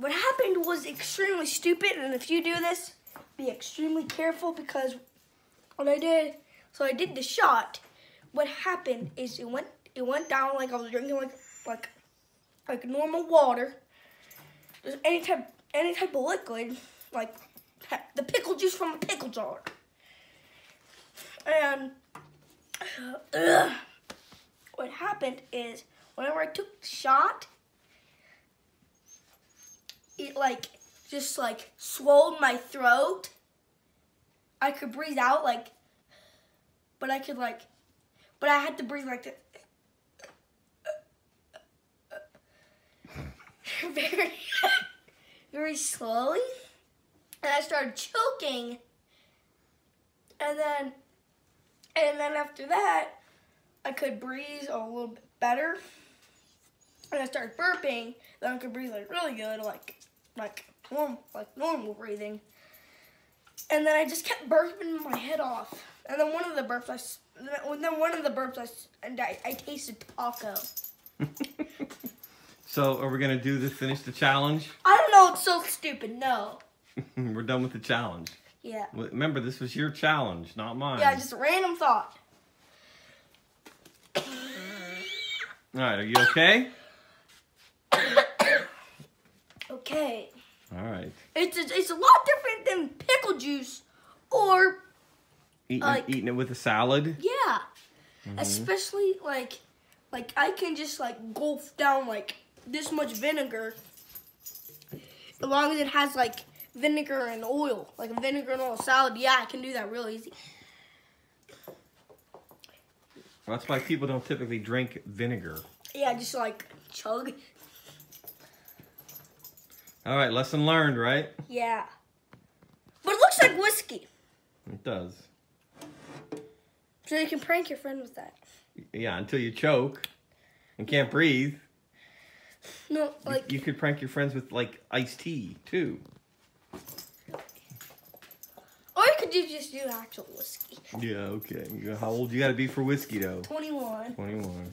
what happened was extremely stupid, and if you do this, be extremely careful because what I did, so I did the shot. What happened is it went it went down like I was drinking like like like normal water. Just any type any type of liquid, like the pickle juice from a pickle jar. And uh, what happened is whenever I took the shot, it like just like swelled my throat. I could breathe out like, but I could like, but I had to breathe like this. very, very slowly. And I started choking. And then, and then after that, I could breathe a little bit better. And I started burping. Then I could breathe like really good, like, like normal, like normal breathing. And then I just kept burping my head off. And then one of the burps, I, then one of the burps, I, and I, I tasted taco. so are we gonna do this? Finish the challenge? I don't know. It's so stupid. No. We're done with the challenge. Yeah. Remember, this was your challenge, not mine. Yeah, just a random thought. All right, are you okay? Okay. All right. It's a, it's a lot different than pickle juice or eating, like, eating it with a salad. Yeah. Mm -hmm. Especially like like I can just like gulp down like this much vinegar as long as it has like vinegar and oil, like a vinegar and oil salad. Yeah, I can do that real easy. Well, that's why people don't typically drink vinegar. Yeah, just like chug. All right, lesson learned, right? Yeah. But it looks like whiskey. It does. So you can prank your friend with that. Yeah, until you choke and can't breathe. No, like... You, you could prank your friends with, like, iced tea, too. Or you could just do actual whiskey. Yeah, okay. How old you gotta be for whiskey, though? 21. 21.